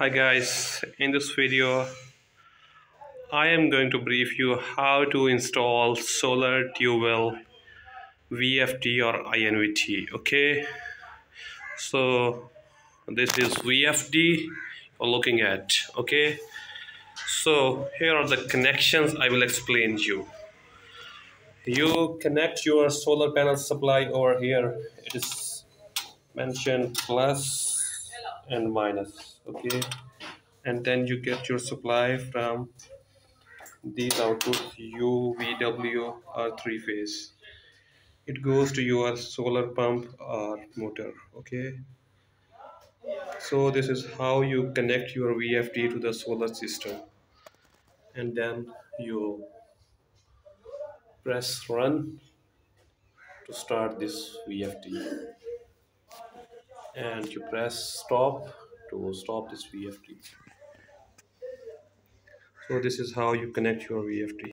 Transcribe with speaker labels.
Speaker 1: Hi guys, in this video I am going to brief you how to install solar tube VFD or INVT okay? So this is VFD you're looking at okay? So here are the connections I will explain you. You connect your solar panel supply over here. It is mentioned plus and minus okay? And then you get your supply from these outputs U, V, W are three phase. It goes to your solar pump or motor okay? So this is how you connect your VFD to the solar system. And then you press run to start this VFD and you press stop to stop this VFD so this is how you connect your VFD